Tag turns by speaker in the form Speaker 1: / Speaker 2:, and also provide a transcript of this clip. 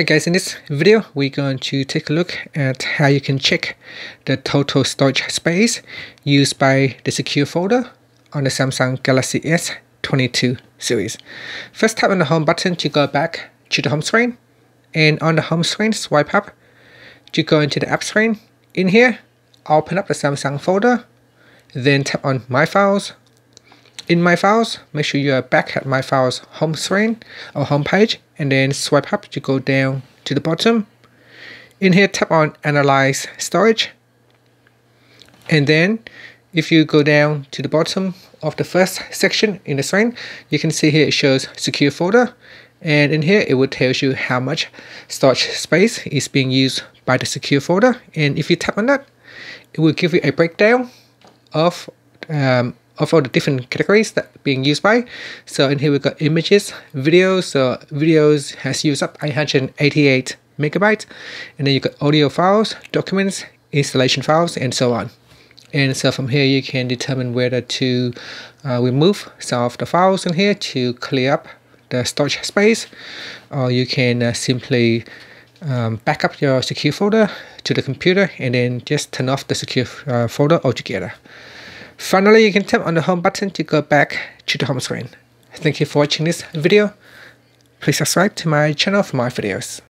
Speaker 1: Hey guys, in this video, we're going to take a look at how you can check the total storage space used by the secure folder on the Samsung Galaxy S22 series. First tap on the home button to go back to the home screen and on the home screen swipe up to go into the app screen. In here, open up the Samsung folder, then tap on My Files. In My Files, make sure you are back at My Files home screen or home page and then swipe up to go down to the bottom. In here, tap on Analyze Storage. And then if you go down to the bottom of the first section in the screen, you can see here it shows secure folder. And in here, it will tell you how much storage space is being used by the secure folder. And if you tap on that, it will give you a breakdown of um, of all the different categories that being used by. So in here we've got images, videos. So videos has used up 888 megabytes. And then you've got audio files, documents, installation files, and so on. And so from here you can determine whether to uh, remove some of the files in here to clear up the storage space, or you can uh, simply um, back up your secure folder to the computer and then just turn off the secure uh, folder altogether. Finally, you can tap on the home button to go back to the home screen. Thank you for watching this video. Please subscribe to my channel for more videos.